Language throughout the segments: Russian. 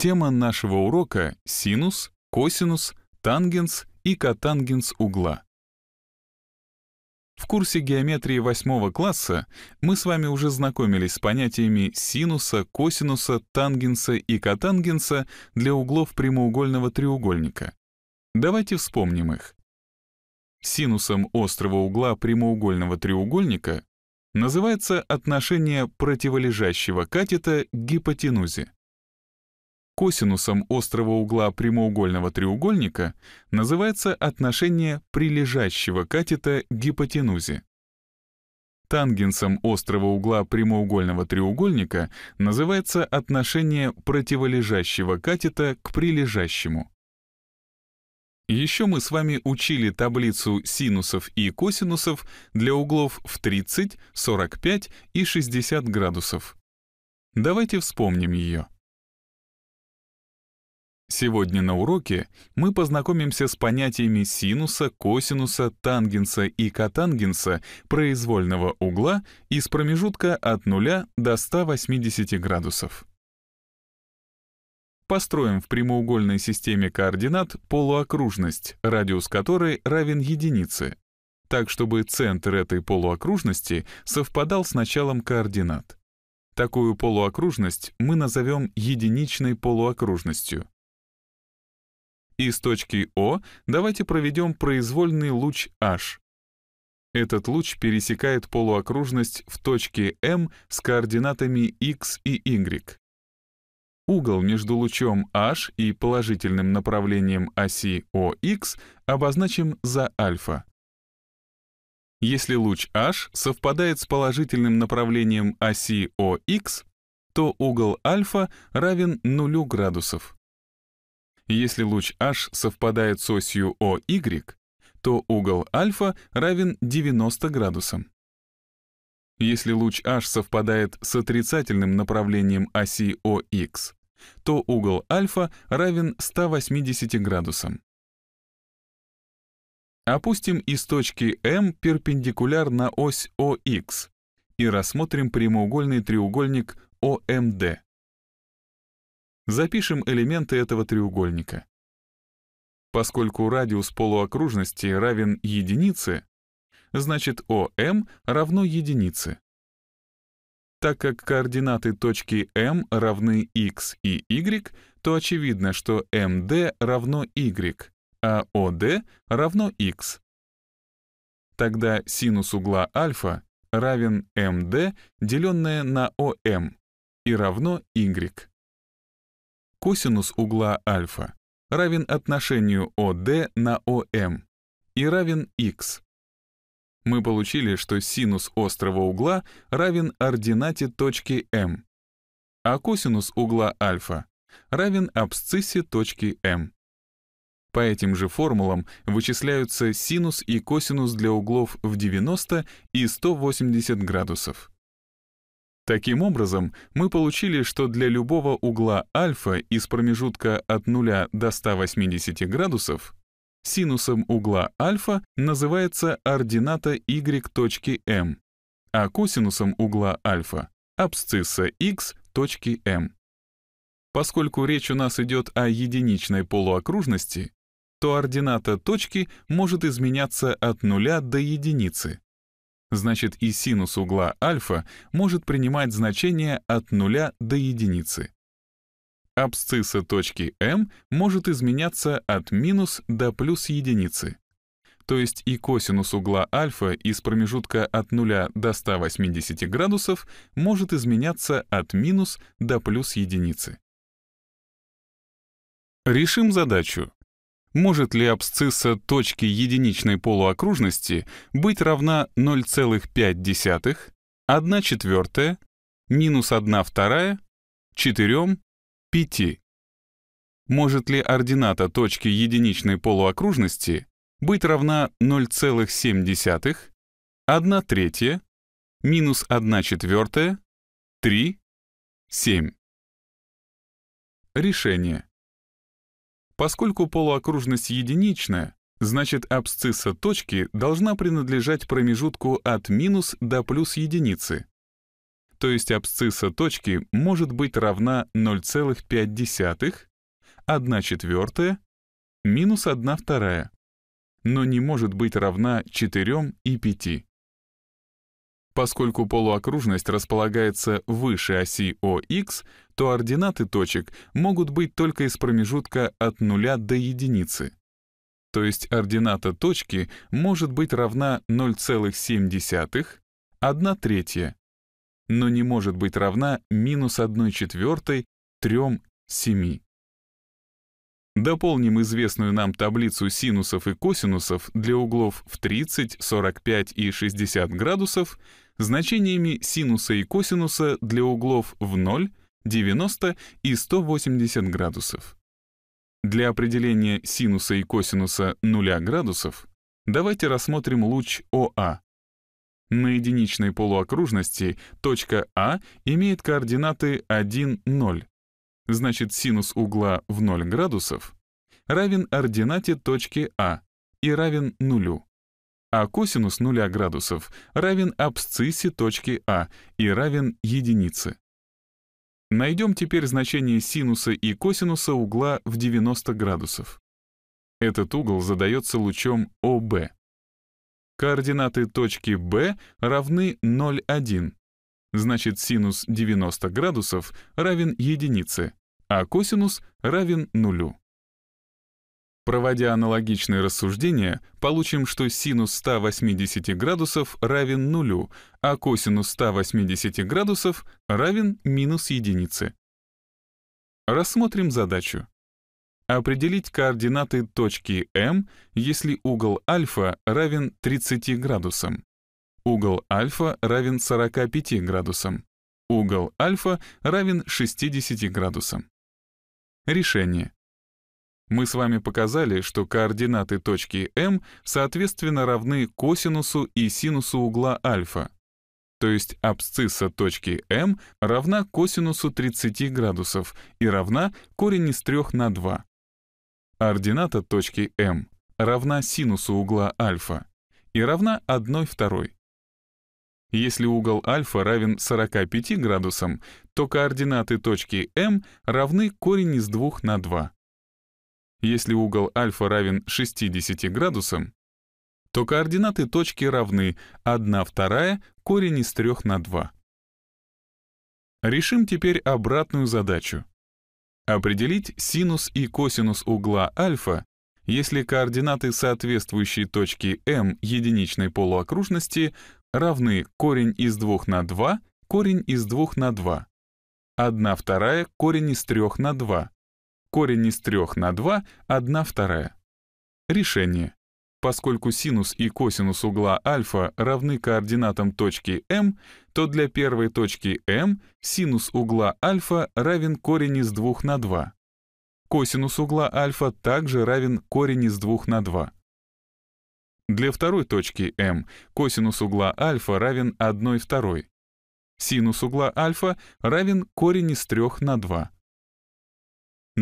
Тема нашего урока — синус, косинус, тангенс и котангенс угла. В курсе геометрии восьмого класса мы с вами уже знакомились с понятиями синуса, косинуса, тангенса и котангенса для углов прямоугольного треугольника. Давайте вспомним их. Синусом острого угла прямоугольного треугольника называется отношение противолежащего катета к гипотенузе. Косинусом острого угла прямоугольного треугольника называется отношение прилежащего катета к гипотенузе. Тангенсом острого угла прямоугольного треугольника называется отношение противолежащего катета к прилежащему. Еще мы с вами учили таблицу синусов и косинусов для углов в 30, 45 и 60 градусов. Давайте вспомним ее. Сегодня на уроке мы познакомимся с понятиями синуса, косинуса, тангенса и котангенса произвольного угла из промежутка от 0 до 180 градусов. Построим в прямоугольной системе координат полуокружность, радиус которой равен единице, так чтобы центр этой полуокружности совпадал с началом координат. Такую полуокружность мы назовем единичной полуокружностью. Из точки О давайте проведем произвольный луч H. Этот луч пересекает полуокружность в точке М с координатами x и y. Угол между лучом H и положительным направлением оси OX обозначим за альфа. Если луч H совпадает с положительным направлением оси OX, то угол альфа равен нулю градусов. Если луч H совпадает с осью OY, то угол альфа равен 90 градусам. Если луч H совпадает с отрицательным направлением оси OX, то угол альфа равен 180 градусам. Опустим из точки M перпендикуляр на ось OX и рассмотрим прямоугольный треугольник OMD. Запишем элементы этого треугольника. Поскольку радиус полуокружности равен единице, значит ОМ равно единице. Так как координаты точки М равны x и y, то очевидно, что МД равно y, а ОД равно x. Тогда синус угла альфа равен МД, деленное на ОМ, и равно y косинус угла альфа равен отношению ОД на ОМ и равен x. Мы получили, что синус острого угла равен ординате точки М, а косинус угла альфа равен абсциссе точки М. По этим же формулам вычисляются синус и косинус для углов в 90 и 180 градусов. Таким образом, мы получили, что для любого угла альфа из промежутка от 0 до 180 градусов синусом угла альфа называется ордината y точки m, а косинусом угла альфа — абсцисса x точки m. Поскольку речь у нас идет о единичной полуокружности, то ордината точки может изменяться от нуля до единицы. Значит, и синус угла альфа может принимать значение от нуля до единицы. Абсцисса точки М может изменяться от минус до плюс единицы. То есть и косинус угла альфа из промежутка от 0 до 180 градусов может изменяться от минус до плюс единицы. Решим задачу может ли абсцисса точки единичной полуокружности быть равна 0,5, 1 четвертая, минус 1 вторая, 4, 5? Может ли ордината точки единичной полуокружности быть равна 0,7, 1 третья, минус 1 четвертая, 3, 7? Решение. Поскольку полуокружность единичная, значит абсцисса точки должна принадлежать промежутку от минус до плюс единицы. то есть абсцисса точки может быть равна 0,5, 1 четвертая, минус 1 вторая, но не может быть равна 4 и 5. Поскольку полуокружность располагается выше оси ОХ, то ординаты точек могут быть только из промежутка от нуля до единицы. То есть ордината точки может быть равна 0,7, 1 третья, но не может быть равна минус 1 четвертой, 3, 7. Дополним известную нам таблицу синусов и косинусов для углов в 30, 45 и 60 градусов значениями синуса и косинуса для углов в 0, 90 и 180 градусов. Для определения синуса и косинуса 0 градусов давайте рассмотрим луч ОА. На единичной полуокружности точка А имеет координаты 1, 0, значит синус угла в 0 градусов равен ординате точки А и равен нулю. А косинус 0 градусов равен абсциссе точки А и равен единице. Найдем теперь значение синуса и косинуса угла в 90 градусов. Этот угол задается лучом ОБ. Координаты точки B равны 0,1. Значит, синус 90 градусов равен единице, а косинус равен нулю. Проводя аналогичные рассуждения, получим, что синус 180 градусов равен нулю, а косинус 180 градусов равен минус единице. Рассмотрим задачу. Определить координаты точки М, если угол альфа равен 30 градусам. Угол альфа равен 45 градусам. Угол альфа равен 60 градусам. Решение. Мы с вами показали, что координаты точки М соответственно равны косинусу и синусу угла альфа. То есть абсцисса точки М равна косинусу 30 градусов и равна корень из 3 на 2. Ордината точки М равна синусу угла альфа и равна 1 второй. Если угол альфа равен 45 градусам, то координаты точки М равны корень из 2 на 2. Если угол альфа равен 60 градусам, то координаты точки равны 1 вторая корень из 3 на 2. Решим теперь обратную задачу. Определить синус и косинус угла альфа, если координаты соответствующей точки М единичной полуокружности равны корень из 2 на 2, корень из 2 на 2, 1 вторая корень из 3 на 2, корень из 3 на 2, 1 вторая. Решение. Поскольку синус и косинус угла альфа равны координатам точки М, то для первой точки М синус угла альфа равен корень из 2 на 2. Косинус угла альфа также равен корень из 2 на 2. Для второй точки М косинус угла альфа равен 1 второй. Синус угла альфа равен корень из 3 на 2.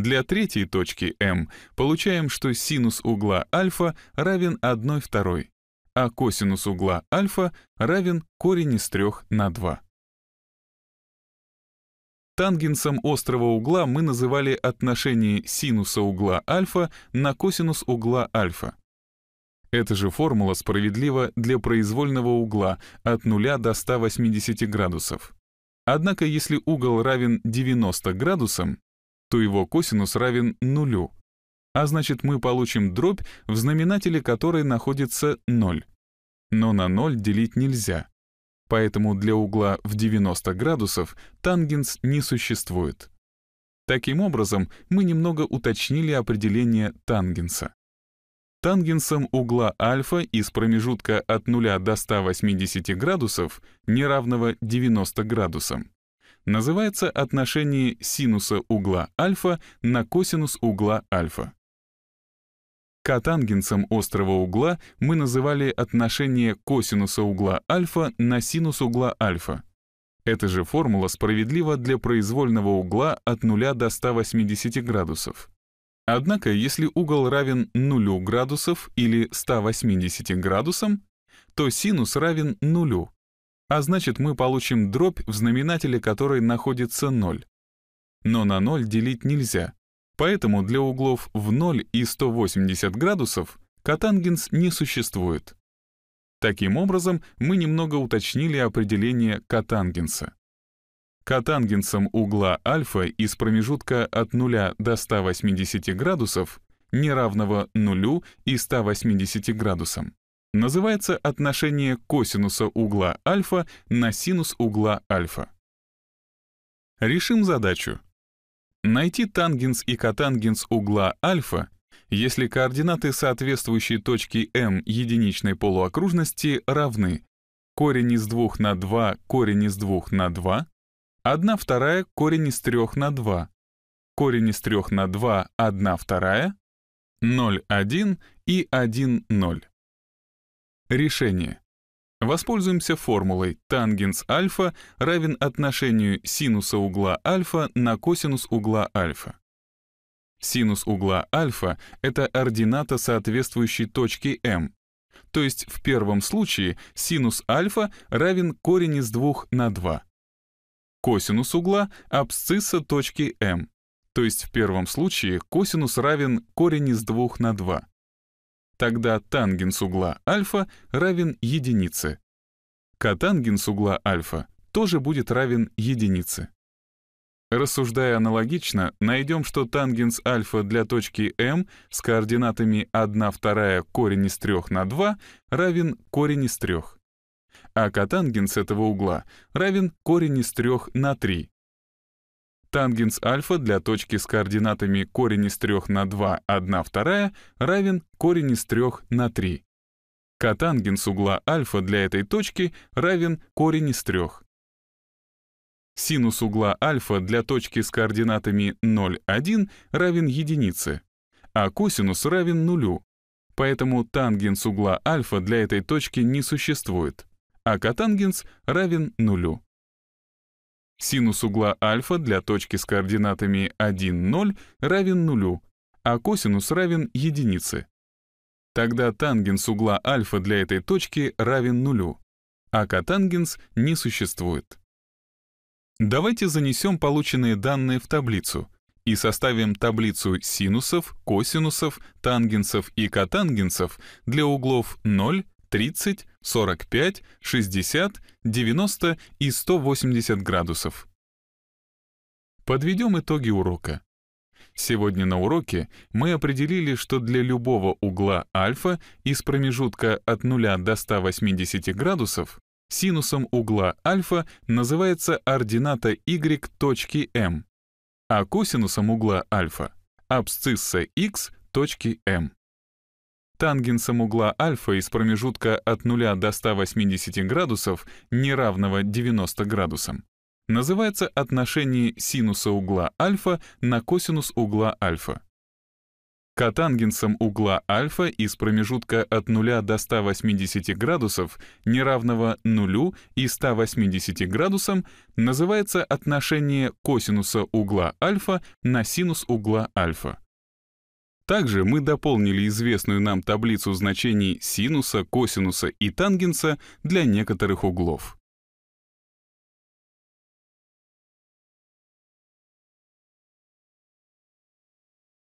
Для третьей точки М получаем, что синус угла альфа равен 1 второй, а косинус угла альфа равен корень из 3 на 2. Тангенсом острого угла мы называли отношение синуса угла альфа на косинус угла альфа. Эта же формула справедлива для произвольного угла от 0 до 180 градусов. Однако если угол равен 90 градусам, то его косинус равен нулю, а значит мы получим дробь, в знаменателе которой находится 0. Но на 0 делить нельзя, поэтому для угла в 90 градусов тангенс не существует. Таким образом, мы немного уточнили определение тангенса. Тангенсом угла альфа из промежутка от 0 до 180 градусов, неравного 90 градусам, называется отношение синуса угла альфа на косинус угла альфа. Котангенсом острого угла мы называли отношение косинуса угла альфа на синус угла альфа. Эта же формула справедлива для произвольного угла от 0 до 180 градусов. Однако, если угол равен 0 градусов или 180 градусам, то синус равен нулю, а значит мы получим дробь, в знаменателе которой находится 0. Но на 0 делить нельзя, поэтому для углов в 0 и 180 градусов котангенс не существует. Таким образом, мы немного уточнили определение котангенса. Котангенсом угла альфа из промежутка от 0 до 180 градусов, неравного нулю и 180 градусам, называется отношение косинуса угла альфа на синус угла альфа. Решим задачу. Найти тангенс и котангенс угла альфа, если координаты соответствующей точки М единичной полуокружности равны корень из 2 на 2 корень из 2 на 2, 1 вторая корень из 3 на 2, корень из 3 на 2 1 вторая, 0, 1 и 1, 0. Решение. Воспользуемся формулой тангенс альфа равен отношению синуса угла альфа на косинус угла альфа. Синус угла альфа — это ордината соответствующей точки М, то есть в первом случае синус альфа равен корень из 2 на 2. Косинус угла — абсцисса точки М, то есть в первом случае косинус равен корень из 2 на 2 тогда тангенс угла альфа равен единице. Котангенс угла альфа тоже будет равен единице. Рассуждая аналогично, найдем, что тангенс альфа для точки М с координатами 1 2 корень из 3 на 2 равен корень из 3. А котангенс этого угла равен корень из 3 на 3, Тангенс альфа для точки с координатами корень из 3 на 2, 1 вторая равен корень из 3 на 3. Котангенс угла альфа для этой точки равен корень из 3. Синус угла альфа для точки с координатами 0, 1 равен единице, а косинус равен нулю. Поэтому тангенс угла альфа для этой точки не существует, а котангенс равен нулю. Синус угла альфа для точки с координатами 1, 0 равен нулю, а косинус равен единице. Тогда тангенс угла альфа для этой точки равен нулю, а котангенс не существует. Давайте занесем полученные данные в таблицу и составим таблицу синусов, косинусов, тангенсов и котангенсов для углов 0, 30, 45, 60, 90 и 180 градусов. Подведем итоги урока. Сегодня на уроке мы определили, что для любого угла альфа из промежутка от 0 до 180 градусов синусом угла альфа называется ордината y точки m, а косинусом угла альфа — абсцисса x точки m. Тангенсом угла альфа из промежутка от 0 до 180 градусов, неравного 90 градусам, называется отношение синуса угла альфа на косинус угла альфа. Котангенсом угла альфа из промежутка от 0 до 180 градусов, неравного нулю и 180 градусам, называется отношение косинуса угла альфа на синус угла альфа. Также мы дополнили известную нам таблицу значений синуса, косинуса и тангенса для некоторых углов.